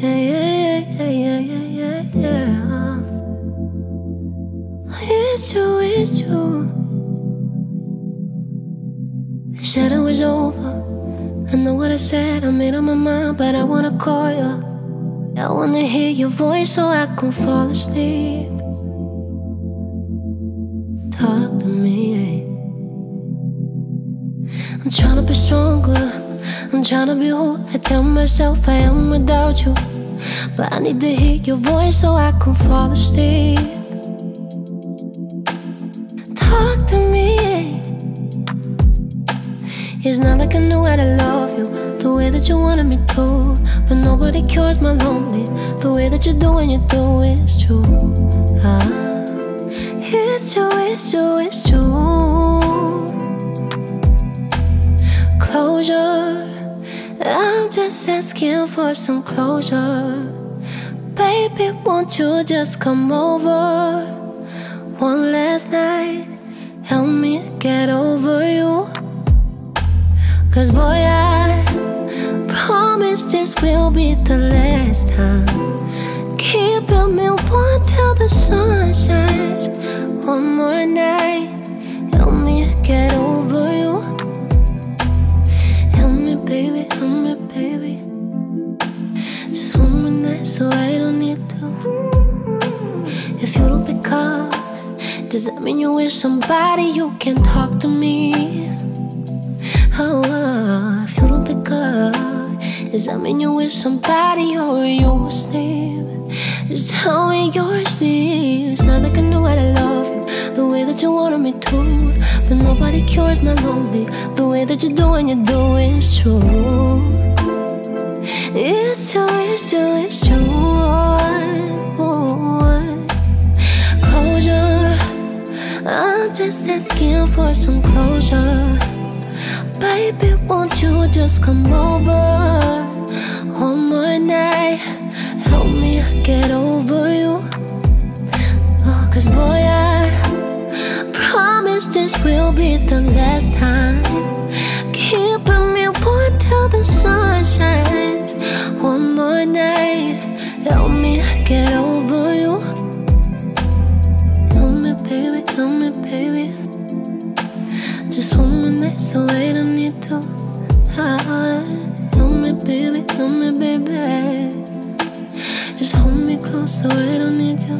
Yeah, yeah, yeah, yeah, yeah, yeah, yeah. Oh, it's true, it's true. I said it was over. I know what I said, I made up my mind, but I wanna call you. I wanna hear your voice so I can fall asleep. Talk to me. I'm trying to be stronger. I'm trying to be who I tell myself I am without you. But I need to hear your voice so I can fall asleep. Talk to me. It's not like I know how to love you the way that you wanted me to. But nobody cures my lonely the way that you do when you do it's true. Ah, it's true, it's true, it's true. Closure. I'm just asking for some closure. Baby, won't you just come over one last night? Help me get over you. Cause boy, I promise this will be the last time. Keeping me warm till the sun does that mean you're with somebody you can talk to me? Oh, if you don't pick up, does that mean you're with somebody or you asleep? Just tell me asleep. It's not like I know how to love you the way that you wanted me to. But nobody cures my lonely the way that you do when you do. It's true, asking for some closure. Baby, won't you just come over one more night? Help me get over you. Oh, cause boy, I promise this will be the last time. Help me, baby. Just one night, so I don't need to hide. Help me, baby, help me, baby. Just hold me close, so I don't need to.